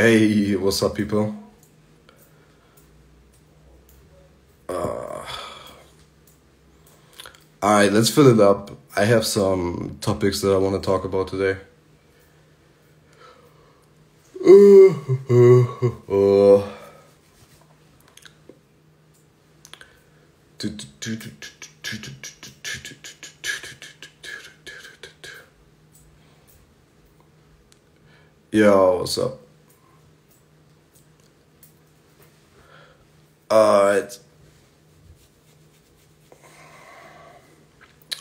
Hey, what's up, people? Uh, Alright, let's fill it up. I have some topics that I want to talk about today. Yo, what's up? Alright.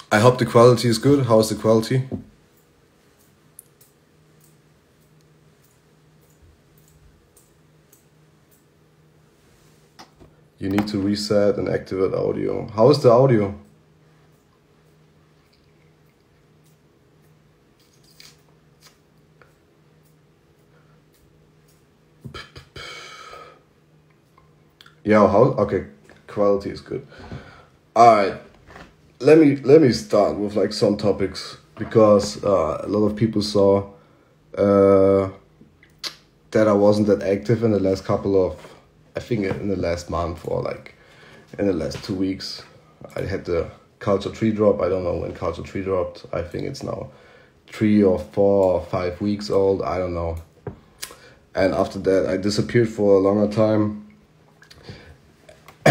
I hope the quality is good. How is the quality? You need to reset and activate audio. How is the audio? Yeah, how okay, quality is good. Alright. Let me let me start with like some topics because uh, a lot of people saw uh, that I wasn't that active in the last couple of I think in the last month or like in the last two weeks. I had the Culture III drop. I don't know when Culture III dropped. I think it's now three or four or five weeks old. I don't know. And after that, I disappeared for a longer time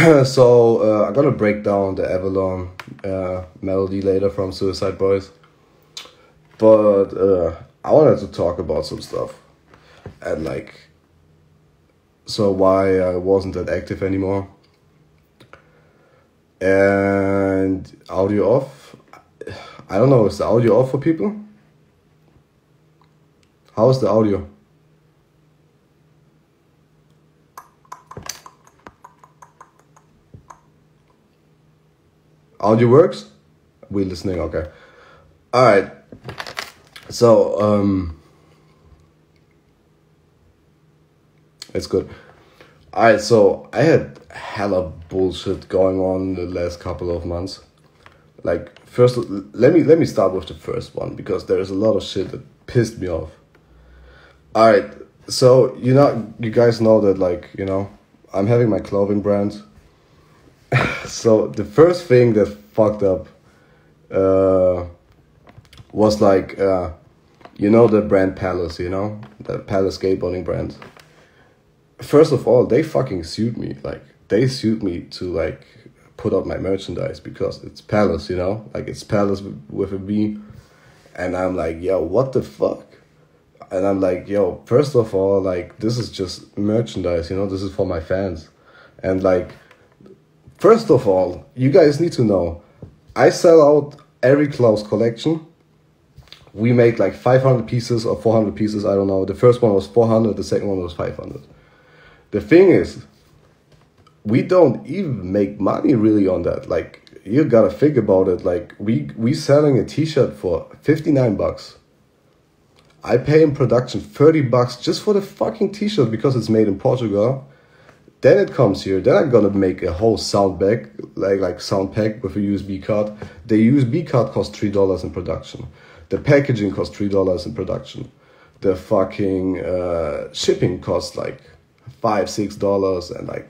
so uh, I'm gonna break down the Avalon uh, melody later from Suicide Boys, but uh, I wanted to talk about some stuff, and like, so why I wasn't that active anymore, and audio off. I don't know. Is the audio off for people? How is the audio? Audio works? We listening? Okay. Alright. So, um. It's good. Alright, so I had hella bullshit going on the last couple of months. Like, first, let me let me start with the first one because there's a lot of shit that pissed me off. Alright, so you know, you guys know that, like, you know, I'm having my clothing brand so the first thing that fucked up uh, was like uh, you know the brand Palace, you know the Palace skateboarding brand. First of all, they fucking sued me. Like they sued me to like put up my merchandise because it's Palace, you know, like it's Palace with a B, and I'm like, yo, what the fuck? And I'm like, yo, first of all, like this is just merchandise, you know, this is for my fans, and like First of all, you guys need to know, I sell out every Klaus collection. We make like 500 pieces or 400 pieces, I don't know. The first one was 400, the second one was 500. The thing is, we don't even make money really on that. Like, you gotta think about it. Like, we we selling a t-shirt for 59 bucks. I pay in production 30 bucks just for the fucking t-shirt because it's made in Portugal then it comes here. Then I'm gonna make a whole sound bag, like like sound pack with a USB card. The USB card costs three dollars in production. The packaging costs three dollars in production. The fucking uh, shipping costs like five six dollars and like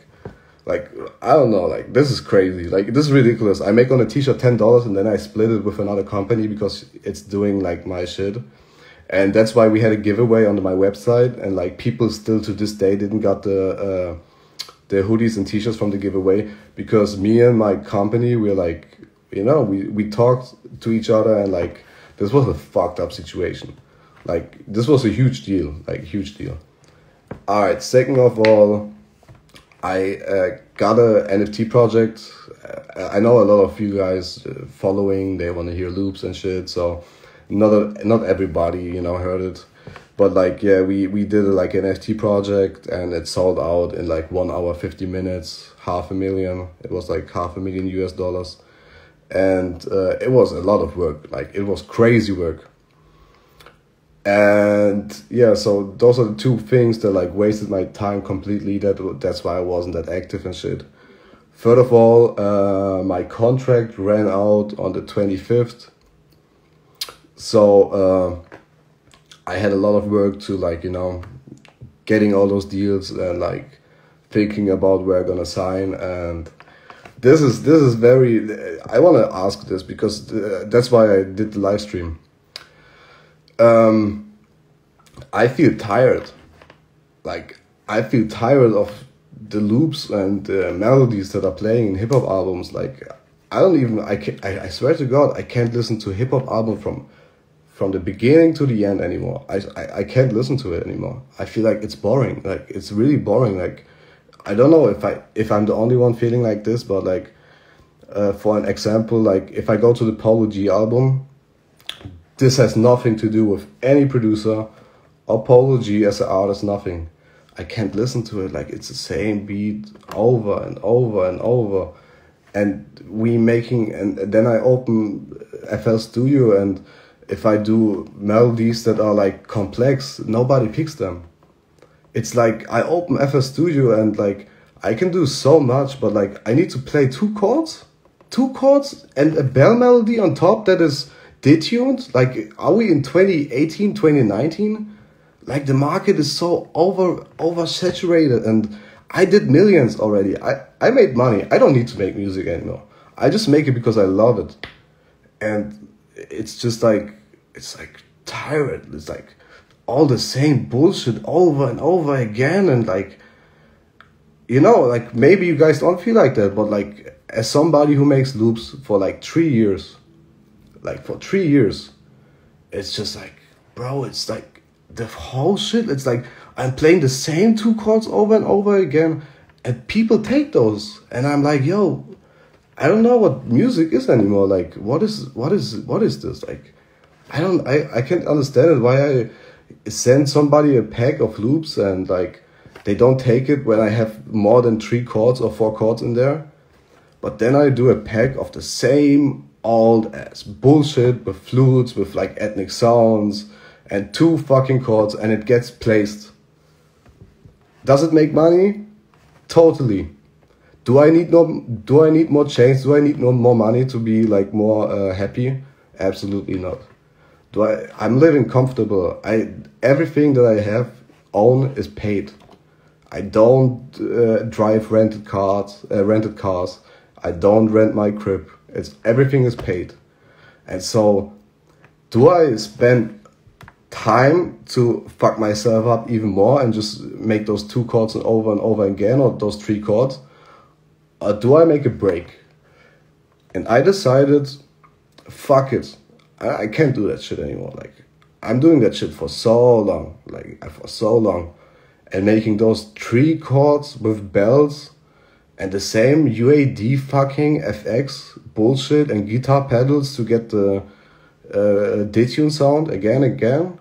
like I don't know, like this is crazy. Like this is ridiculous. I make on a t-shirt ten dollars and then I split it with another company because it's doing like my shit. And that's why we had a giveaway on my website and like people still to this day didn't got the uh, the hoodies and t-shirts from the giveaway because me and my company we're like you know we we talked to each other and like this was a fucked up situation. Like this was a huge deal like huge deal. All right second of all i uh, got a nft project. Uh, i know a lot of you guys uh, following they want to hear loops and shit so not a, not everybody you know heard it but like yeah we we did like an ft project and it sold out in like one hour 50 minutes half a million. It was like half a million us dollars. And uh, it was a lot of work. Like it was crazy work. And yeah so those are the two things that like wasted my time completely. That that's why i wasn't that active and shit. Third of all uh, my contract ran out on the 25th so uh, I had a lot of work to like you know getting all those deals and like thinking about where I'm gonna sign and this is this is very I want to ask this because uh, that's why I did the live stream. Um, I feel tired. Like I feel tired of the loops and the melodies that are playing in hip hop albums. Like I don't even I can I, I swear to God I can't listen to hip hop album from from the beginning to the end anymore. I, I I can't listen to it anymore. I feel like it's boring. Like it's really boring. Like I don't know if I if I'm the only one feeling like this, but like uh, for an example, like if I go to the Polo G album, this has nothing to do with any producer or G as an artist. Nothing. I can't listen to it. Like it's the same beat over and over and over, and we making and then I open FL Studio and if I do melodies that are like complex, nobody picks them it's like I open FL Studio and like I can do so much, but like I need to play two chords, two chords and a bell melody on top that is detuned. Like, are we in 2018, 2019? Like the market is so over oversaturated and I did millions already. I, I made money. I don't need to make music anymore. I just make it because I love it. And it's just like it's like tired. It's like all the same bullshit over and over again and like you know like maybe you guys don't feel like that but like as somebody who makes loops for like three years like for three years it's just like bro it's like the whole shit it's like i'm playing the same two chords over and over again and people take those and i'm like yo i don't know what music is anymore like what is what is what is this like i don't i i can't understand it why i send somebody a pack of loops and like they don't take it when I have more than three chords or four chords in there. But then I do a pack of the same old ass bullshit with flutes, with like ethnic sounds and two fucking chords and it gets placed. Does it make money? Totally. Do I need no do I need more change? Do I need no more money to be like more uh, happy? Absolutely not do I I'm living comfortable. I everything that I have own is paid. I don't uh, drive rented cars, uh, rented cars. I don't rent my crib. It's everything is paid. And so do I spend time to fuck myself up even more and just make those two chords over and over again or those three chords? Or do I make a break? And I decided, fuck it. I, I can't do that shit anymore. Like I'm doing that shit for so long, like for so long, and making those three chords with bells and the same UAD fucking FX bullshit and guitar pedals to get the uh, detune sound again again.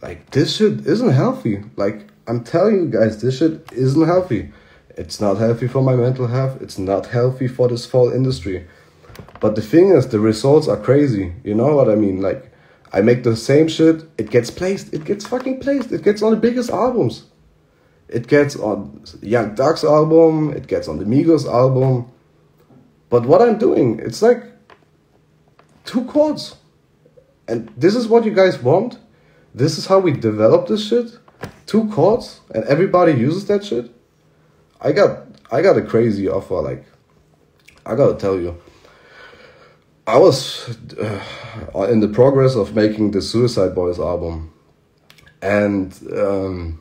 Like this shit isn't healthy. Like I'm telling you guys, this shit isn't healthy. It's not healthy for my mental health. It's not healthy for this whole industry. But the thing is, the results are crazy. You know what I mean? Like, I make the same shit, it gets placed, it gets fucking placed, it gets on the biggest albums. It gets on Young Thug's album, it gets on the Migos album. But what I'm doing, it's like two chords. And this is what you guys want. This is how we develop this shit. Two chords, and everybody uses that shit. I got I got a crazy offer. Like, I gotta tell you. I was uh, in the progress of making the Suicide Boys album, and um,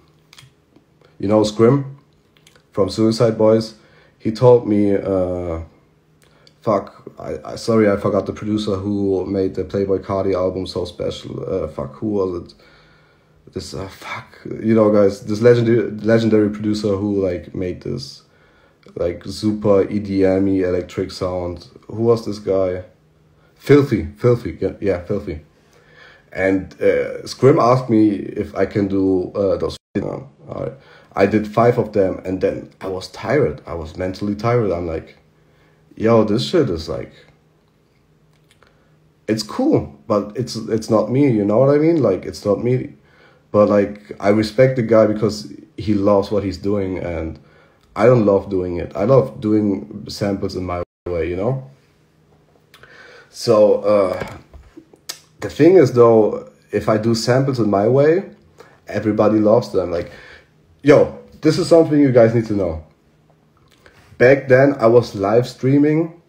you know Scrim from Suicide Boys. He told me, uh, "Fuck, I, I sorry I forgot the producer who made the Playboi Carti album so special. Uh, fuck, who was it? This uh, fuck, you know, guys, this legendary legendary producer who like made this." like super EDM electric sound. Who was this guy? F1lthy, F1lthy, yeah, yeah F1lthy. And uh, Scrim asked me if I can do uh, those. Know, I did five of them, and then I was tired. I was mentally tired. I'm like, yo, this shit is like, it's cool, but it's it's not me. You know what I mean? Like, it's not me. But like, I respect the guy because he loves what he's doing, and I don't love doing it. I love doing samples in my way. You know. So uh, the thing is, though, if I do samples in my way, everybody loves them. Like yo, this is something you guys need to know. Back then, I was live streaming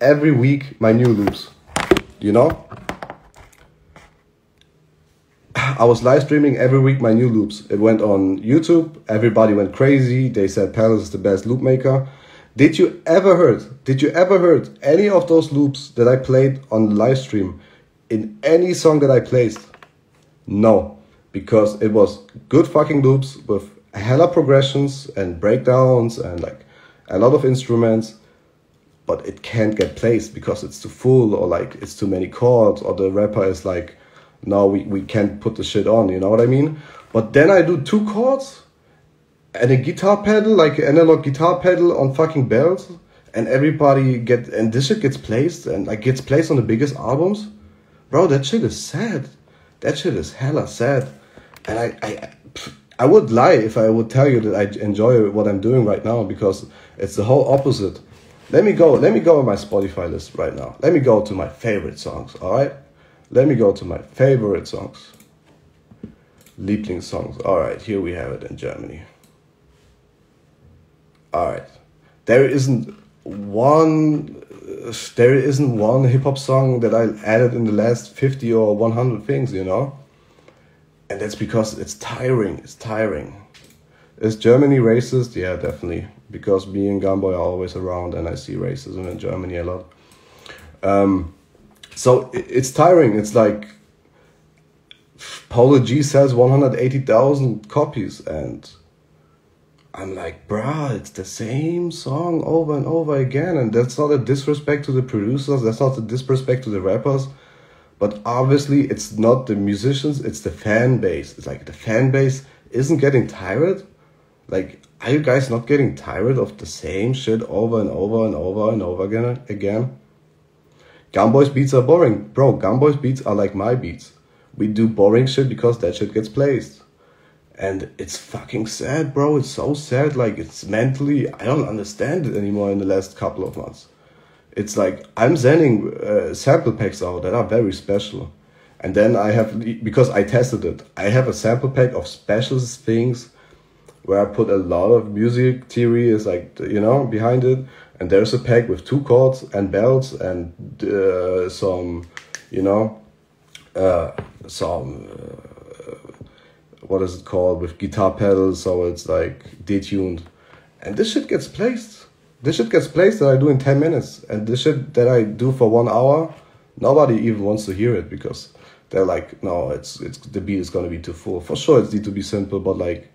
every week my new loops. You know? I was live streaming every week my new loops. It went on YouTube. Everybody went crazy. They said Pvlace is the best loop maker. Did you ever heard? Did you ever heard any of those loops that I played on live stream in any song that I placed? No, because it was good fucking loops with hella progressions and breakdowns and like a lot of instruments, but it can't get placed because it's too full or like it's too many chords or the rapper is like, no, we, we can't put the shit on, you know what I mean? But then I do two chords and a guitar pedal, like an analog guitar pedal on fucking bells, and everybody get and this shit gets placed and like gets placed on the biggest albums. Bro, that shit is sad. That shit is hella sad. And I, I, I would lie if I would tell you that I enjoy what I'm doing right now because it's the whole opposite. Let me go. Let me go on my Spotify list right now. Let me go to my favorite songs. All right. Let me go to my favorite songs. Lieblingssongs. All right. Here we have it in Germany. All right. There isn't one. There isn't one hip hop song that I added in the last fifty or one hundred things. You know and that's because it's tiring. It's tiring. Is Germany racist? Yeah, definitely. Because me and Gamboy are always around, and I see racism in Germany a lot. Um, so it's tiring. It's like Polo G sells one hundred eighty thousand copies, and I'm like, bruh, it's the same song over and over again, and that's not a disrespect to the producers. That's not a disrespect to the rappers but obviously, it's not the musicians, it's the fan base. It's like the fan base isn't getting tired. Like, are you guys not getting tired of the same shit over and over and over and over again? again? Gamboy's beats are boring. Bro, Gamboy's beats are like my beats. We do boring shit because that shit gets placed. And it's fucking sad, bro. It's so sad. Like, it's mentally, I don't understand it anymore in the last couple of months it's like I'm sending uh, sample packs out that are very special. And then I have, because I tested it, I have a sample pack of special things where I put a lot of music theory is like, you know, behind it. And there's a pack with two chords and bells and uh, some, you know, uh, some, uh, what is it called, with guitar pedals. So it's like detuned. And this shit gets placed this shit gets placed that I do in 10 minutes. And this shit that I do for one hour, nobody even wants to hear it because they're like, no, it's it's the beat is gonna be too full. For sure, it's need to be simple, but like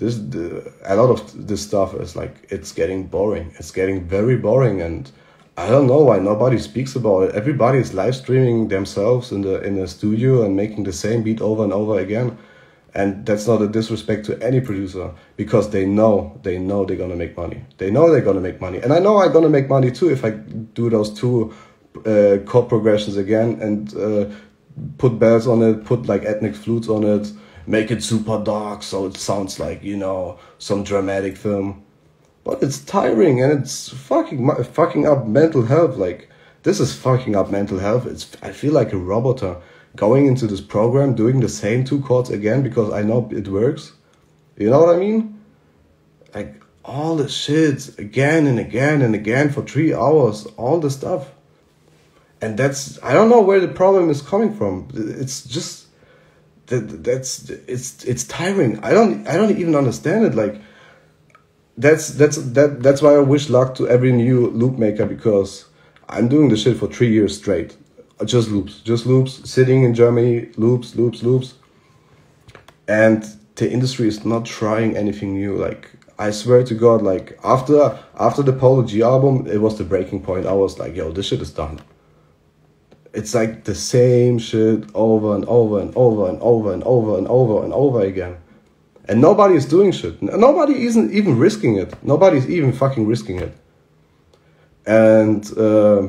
this, the, a lot of this stuff is like it's getting boring. It's getting very boring, and I don't know why nobody speaks about it. Everybody is live streaming themselves in the in the studio and making the same beat over and over again and that's not a disrespect to any producer because they know they know they're gonna make money they know they're gonna make money and i know i'm gonna make money too if i do those two uh, chord progressions again and uh, put bells on it put like ethnic flutes on it make it super dark so it sounds like you know some dramatic film but it's tiring and it's fucking fucking up mental health like this is fucking up mental health it's i feel like a robot going into this program, doing the same two chords again because I know it works. You know what I mean? Like all the shits again and again and again for three hours, all the stuff. And that's I don't know where the problem is coming from. It's just that that's it's it's tiring. I don't I don't even understand it. Like that's that's that that's why I wish luck to every new loop maker because I'm doing the shit for three years straight just loops, just loops, sitting in Germany, loops, loops, loops. And the industry is not trying anything new. Like I swear to God, like after after the Polo G album, it was the breaking point. I was like, yo, this shit is done. It's like the same shit over and over and over and over and over and over and over again. And nobody is doing shit. Nobody isn't even risking it. Nobody's even fucking risking it. And uh,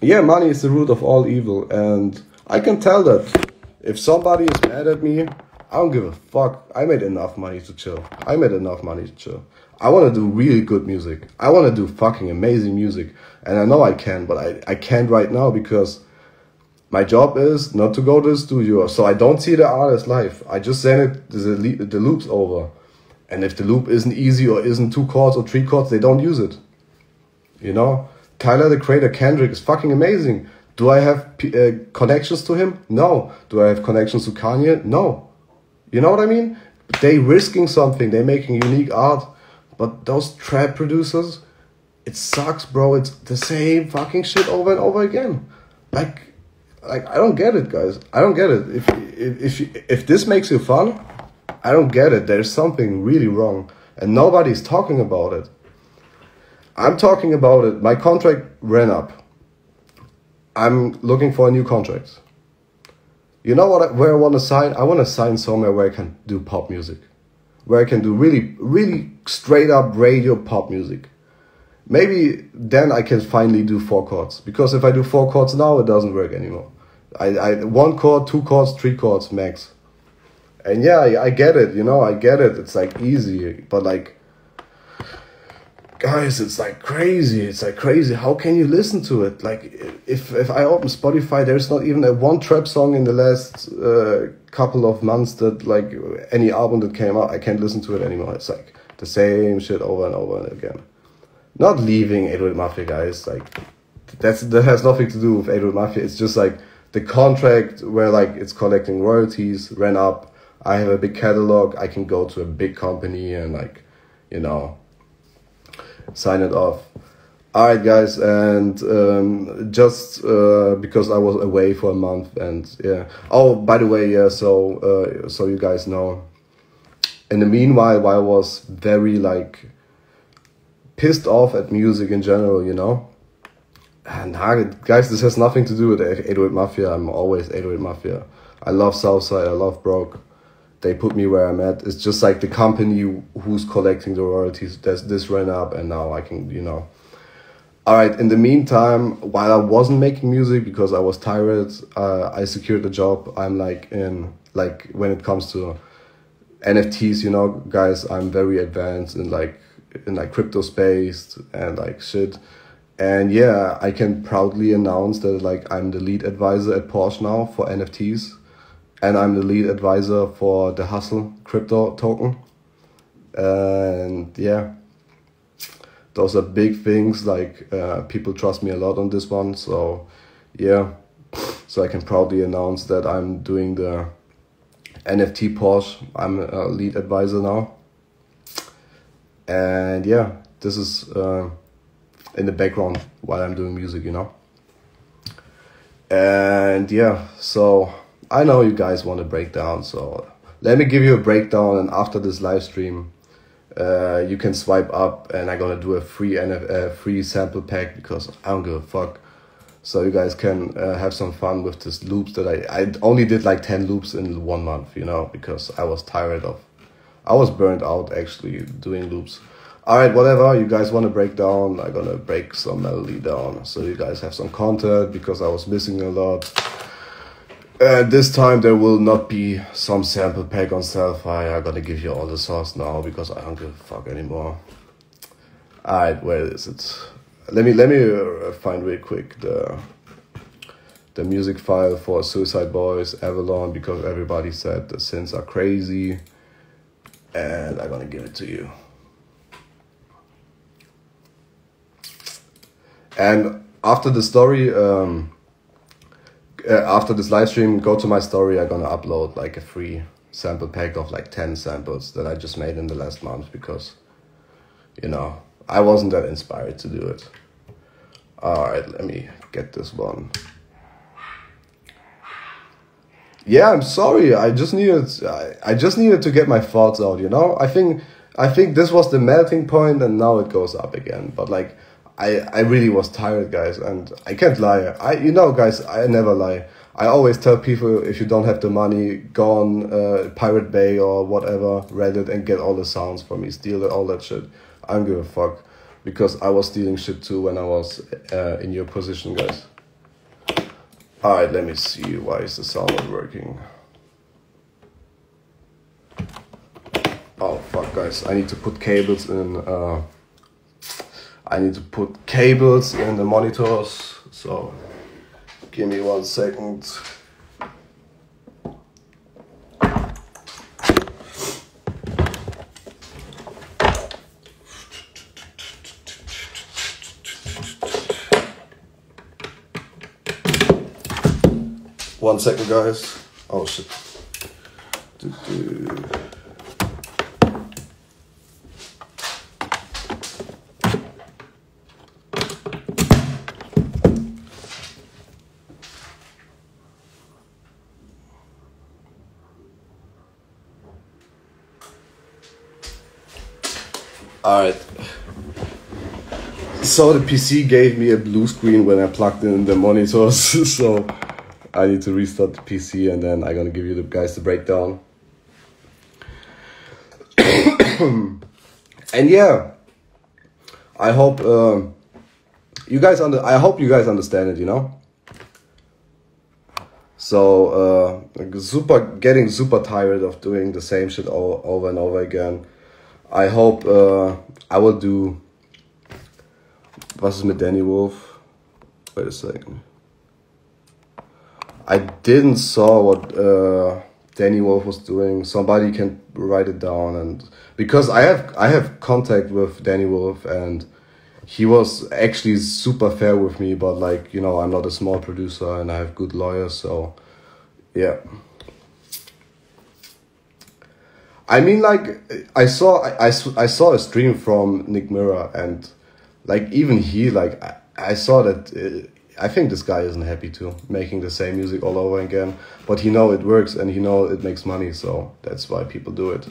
yeah, money is the root of all evil, and I can tell that if somebody is mad at me, I don't give a fuck. I made enough money to chill. I made enough money to chill. I want to do really good music. I want to do fucking amazing music, and I know I can, but I, I can't right now because My job is not to go to the studio, so I don't see the artist live. I just send it the, the loops over. And if the loop isn't easy or isn't two chords or three chords, they don't use it. You know? Tyler the Creator Kendrick is fucking amazing. Do I have uh, connections to him? No. Do I have connections to Kanye? No. You know what I mean? They risking something. They're making unique art. But those trap producers, it sucks, bro. It's the same fucking shit over and over again. Like, like I don't get it, guys. I don't get it. If if if, if this makes you fun, I don't get it. There's something really wrong, and nobody's talking about it. I'm talking about it. My contract ran up. I'm looking for a new contract. You know what? I, where I want to sign? I want to sign somewhere where I can do pop music, where I can do really, really straight up radio pop music. Maybe then I can finally do four chords because if I do four chords now, it doesn't work anymore. I, I one chord, two chords, three chords max. And yeah, I, I get it. You know, I get it. It's like easy, but like guys it's like crazy it's like crazy how can you listen to it like if if i open spotify there's not even a one trap song in the last uh, couple of months that like any album that came out i can't listen to it anymore it's like the same shit over and over and again not leaving 808 Mafia guys like that's that has nothing to do with 808 Mafia it's just like the contract where like it's collecting royalties ran up i have a big catalog i can go to a big company and like you know sign it off. All right, guys, and um, just uh, because I was away for a month, and yeah. Oh, by the way, yeah. So, uh, so you guys know. In the meanwhile, while I was very like pissed off at music in general, you know. And guys, this has nothing to do with 808 Mafia. I'm always 808 Mafia. I love Southside. I love Broke they put me where I'm at. It's just like the company who's collecting the royalties. This this ran up, and now I can you know. All right. In the meantime, while I wasn't making music because I was tired, uh, I secured a job. I'm like in like when it comes to NFTs, you know, guys. I'm very advanced in like in like crypto space and like shit. And yeah, I can proudly announce that like I'm the lead advisor at Porsche now for NFTs and I'm the lead advisor for the Hustle crypto token. And yeah, those are big things. Like uh, people trust me a lot on this one, so yeah. So I can proudly announce that I'm doing the NFT Porsche. I'm a lead advisor now, and yeah, this is uh, in the background while I'm doing music, you know. And yeah, so I know you guys want a breakdown, so let me give you a breakdown. And after this live stream, uh, you can swipe up, and I'm gonna do a free and a free sample pack because I don't give a fuck. So you guys can uh, have some fun with this loops that I I only did like ten loops in one month, you know, because I was tired of, I was burned out actually doing loops. All right, whatever you guys want to break down, I'm gonna break some melody down so you guys have some content because I was missing a lot. Uh, this time there will not be some sample pack on Sellfy. I'm gonna give you all the source now because I don't give a fuck anymore. Alright, where is it? Let me let me uh, find real quick the the music file for Suicide Boys Avalon because everybody said the synths are crazy, and I'm gonna give it to you. And after the story. Um, uh, after this live stream, go to my story. I'm gonna upload like a free sample pack of like 10 samples that I just made in the last month because, you know, I wasn't that inspired to do it. Alright, let me get this one. Yeah, I'm sorry. I just needed I, I just needed to get my thoughts out, you know? I think I think this was the melting point and now it goes up again. But like I, I really was tired, guys, and I can't lie. I, you know, guys, I never lie. I always tell people if you don't have the money, go on uh, Pirate Bay or whatever, Reddit, and get all the sounds for me, steal all that shit. I don't give a fuck, because I was stealing shit too when I was uh, in your position, guys. Alright, let me see. Why is the sound not working? Oh, fuck, guys. I need to put cables in. Uh, I need to put cables in the monitors. So Give me one second. One second, guys. Oh shit. Alright. So the PC gave me a blue screen when I plugged in the monitors, so I need to restart the PC and then I'm gonna give you the guys the breakdown. and yeah, I hope um, you guys under. I hope you guys understand it. You know. So uh, super, getting super tired of doing the same shit all, over and over again. I hope uh, I will do. Was ist mit Danny Wolf? Wait a second. I didn't saw what uh, Danny Wolf was doing. Somebody can write it down, and because I have I have contact with Danny Wolf, and he was actually super fair with me. But like you know, I'm not a small producer, and I have good lawyers, so yeah. I mean, like I saw I, I, I saw a stream from Nick Mira, and like even he like I, I saw that. Uh, I think this guy isn't happy too, making the same music all over again. But he know it works and he know it makes money, so that's why people do it.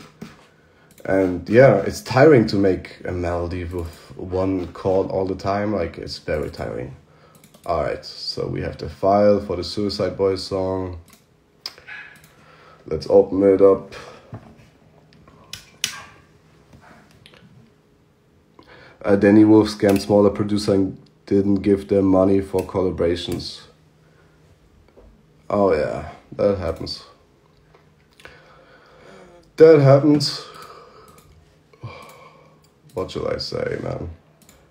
And yeah, it's tiring to make a melody with one chord all the time. Like it's very tiring. All right, so we have the file for the Suicide Boys song. Let's open it up. Uh, Danny Wolf scammed smaller producer and didn't give them money for collaborations. Oh yeah, that happens. That happens. What should I say, man?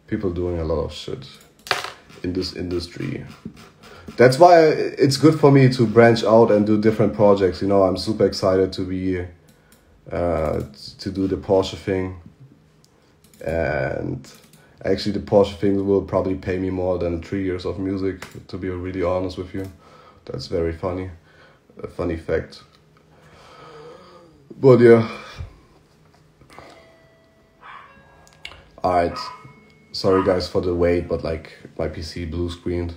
People doing a lot of shit in this industry. That's why it's good for me to branch out and do different projects. You know, I'm super excited to be uh, to do the Porsche thing and actually the Porsche thing will probably pay me more than three years of music to be really honest with you. That's very funny. A funny fact. But yeah. Alright. Sorry guys for the wait but like my PC blue screened.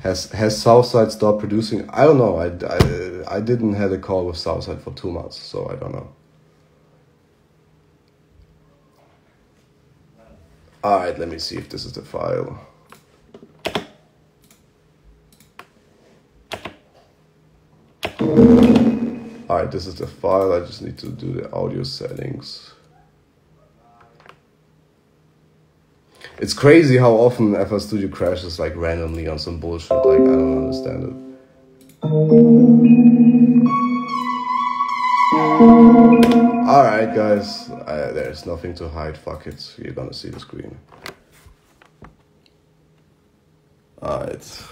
Has has Southside stopped producing? I don't know. I, I, I didn't had a call with Southside for two months so I don't know Alright, let me see if this is the file. Alright, this is the file. I just need to do the audio settings. It's crazy how often FL Studio crashes like randomly on some bullshit. Like, I don't understand it. Alright guys, uh, there's nothing to hide, fuck it, you're gonna see the screen. Alright.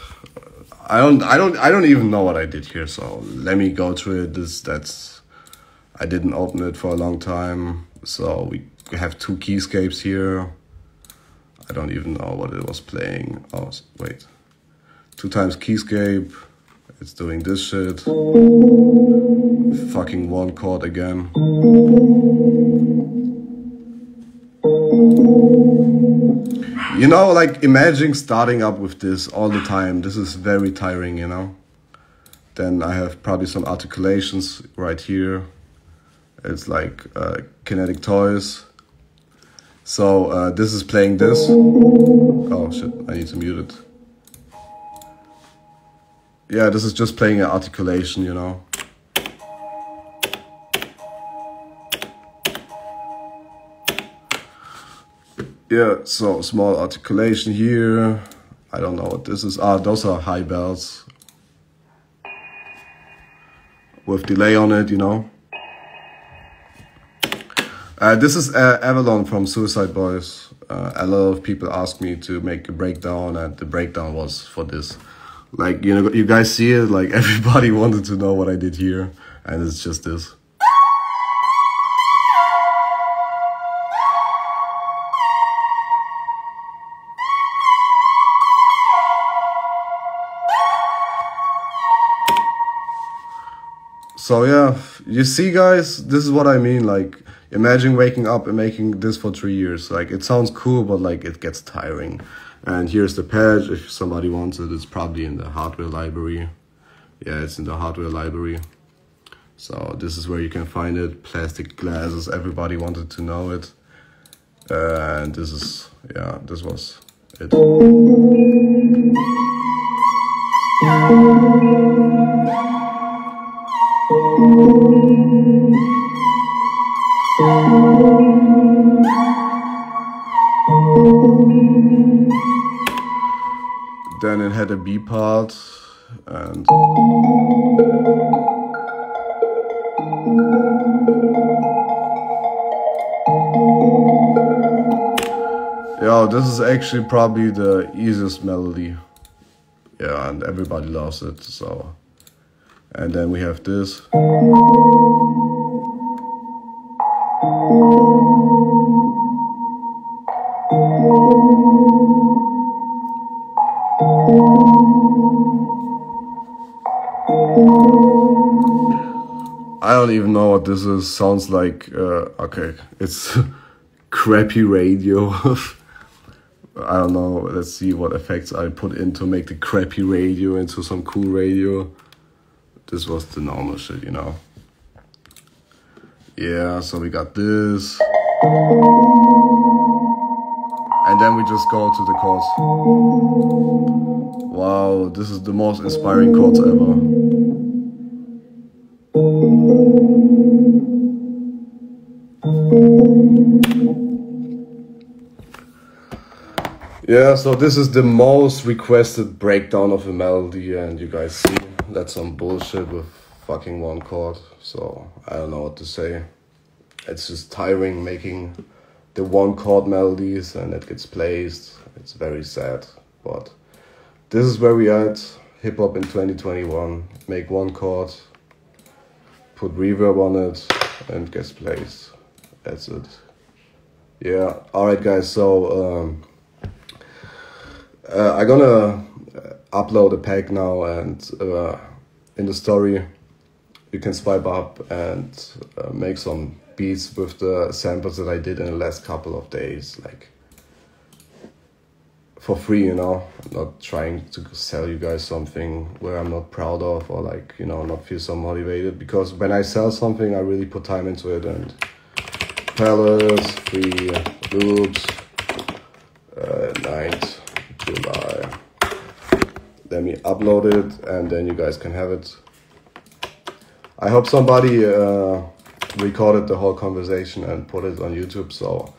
I don't I don't I don't even know what I did here, so let me go through it. This that's I didn't open it for a long time. So we have two keyscapes here. I don't even know what it was playing. Oh wait. Two times keyscape. It's doing this shit. Fucking one chord again. You know, like imagine starting up with this all the time. This is very tiring, you know. Then I have probably some articulations right here. It's like uh, kinetic toys. So uh, this is playing this. Oh shit, I need to mute it yeah, this is just playing an articulation, you know. Yeah, so small articulation here. I don't know what this is. Ah, those are high bells. With delay on it, you know. Uh, this is uh, Avalon from Suicide Boys. uh, a lot of people asked me to make a breakdown, and the breakdown was for this. Like you know, you guys see it. Like everybody wanted to know what I did here, and it's just this. So yeah, you see guys, this is what I mean. Like imagine waking up and making this for three years. Like it sounds cool, but like it gets tiring. And here's the patch. If somebody wants it, it's probably in the hardware library. Yeah, it's in the hardware library. So this is where you can find it. Plastic glasses, everybody wanted to know it. And this is, yeah, this was it. Had a B part and yeah, this is actually probably the easiest melody. Yeah, and everybody loves it, so and then we have this. Don't even know what this is. Sounds like, uh, okay, it's crappy radio. I don't know. Let's see what effects I put in to make the crappy radio into some cool radio. This was the normal shit, you know. Yeah, so we got this. And then we just go to the chords. Wow, this is the most inspiring chords ever. Yeah, so this is the most requested breakdown of a melody, and you guys see that's some bullshit with fucking one chord. So I don't know what to say. It's just tiring making the one chord melodies and it gets placed. It's very sad, but this is where we at. Hip hop in 2021. Make one chord, put reverb on it, and gets placed. That's it. Yeah. All right, guys. So. Um, uh, I'm gonna upload a pack now, and uh, in the story, you can swipe up and uh, make some beats with the samples that I did in the last couple of days, like for free, you know. I'm not trying to sell you guys something where I'm not proud of or like you know not feel so motivated because when I sell something, I really put time into it and palettes, free loops, uh, night July. Let me upload it and then you guys can have it. I hope somebody uh, recorded the whole conversation and put it on YouTube so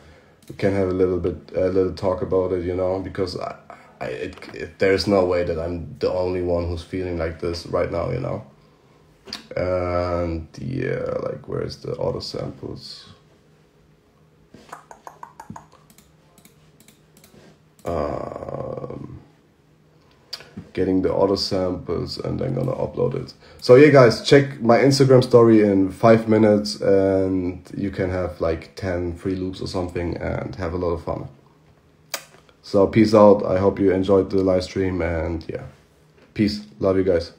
we can have a little bit, a little talk about it, you know, because I, I, it, it, there's no way that I'm the only one who's feeling like this right now, you know. And yeah, like where's the auto samples? Um, getting the auto samples and then gonna upload it. So yeah guys, check my Instagram story in five minutes and you can have like 10 free loops or something and have a lot of fun. So peace out. I hope you enjoyed the live stream and yeah. Peace. Love you guys.